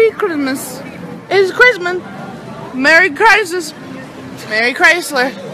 Happy Christmas. It's Christmas. Merry Christmas, Merry Chrysler.